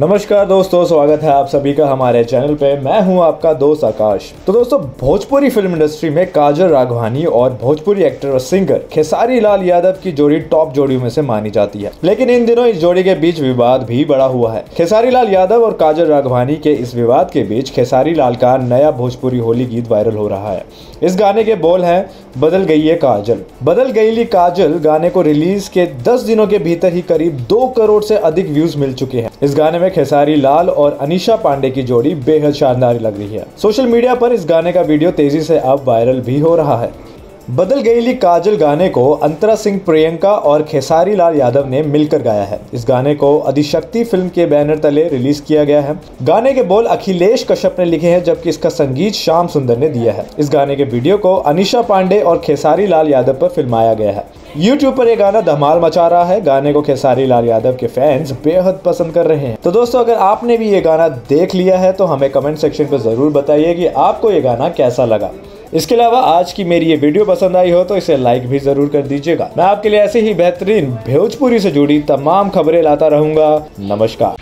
नमस्कार दोस्तों, स्वागत है आप सभी का हमारे चैनल पे। मैं हूँ आपका दोस्त आकाश। तो दोस्तों, भोजपुरी फ़िल्म इंडस्ट्री में काजल राघवानी और भोजपुरी एक्टर और सिंगर खेसारी लाल यादव की जोड़ी टॉप जोड़ियों में से मानी जाती है। लेकिन इन दिनों इस जोड़ी के बीच विवाद भी बड़ा हुआ है। खेसारी लाल यादव और काजल राघवानी के इस विवाद के बीच खेसारी लाल का नया भोजपुरी होली गीत वायरल हो रहा है। इस गाने के बोल है, बदल गई है काजल। बदल गई काजल गाने को रिलीज़ के 10 दिनों के भीतर ही करीब दो करोड़ से अधिक व्यूज़ मिल चुके हैं। इस गाने में खेसारी लाल और अनिशा पांडे की जोड़ी बेहद शानदार लग रही है। सोशल मीडिया पर इस गाने का वीडियो तेज़ी से अब वायरल भी हो रहा है। बदल गईली काजल गाने को अंतरा सिंह, प्रियंका और खेसारी लाल यादव ने मिलकर गाया है। इस गाने को अधिशक्ति फ़िल्म के बैनर तले रिलीज़ किया गया है। गाने के बोल अखिलेश कश्यप ने लिखे हैं, जबकि इसका संगीत श्याम सुंदर ने दिया है। इस गाने के वीडियो को अनिशा पांडे और खेसारी लाल यादव पर फिल्माया गया है। यूट्यूब पर ये गाना धमाल मचा रहा है। गाने को खेसारी लाल यादव के फैंस बेहद पसंद कर रहे हैं। तो दोस्तों, अगर आपने भी ये गाना देख लिया है तो हमें कमेंट सेक्शन पर ज़रूर बताइए कि आपको ये गाना कैसा लगा। इसके अलावा आज की मेरी ये वीडियो पसंद आई हो तो इसे लाइक भी ज़रूर कर दीजिएगा। मैं आपके लिए ऐसे ही बेहतरीन भोजपुरी से जुड़ी तमाम खबरें लाता रहूँगा। नमस्कार।